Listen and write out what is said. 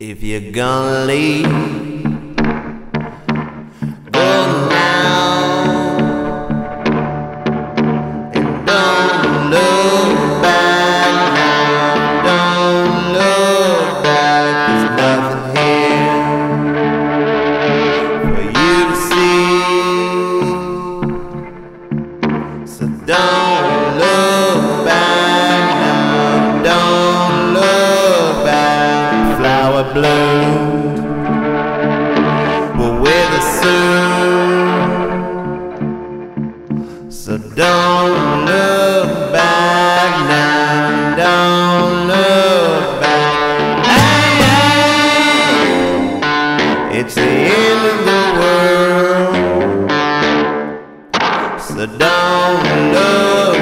If you're gonna leave, go now. And don't look back. Don't look back. There's nothing here for you to see. So don't blue. We're with us soon. So don't look back now. Don't look back. Hey, hey. It's the end of the world. So don't look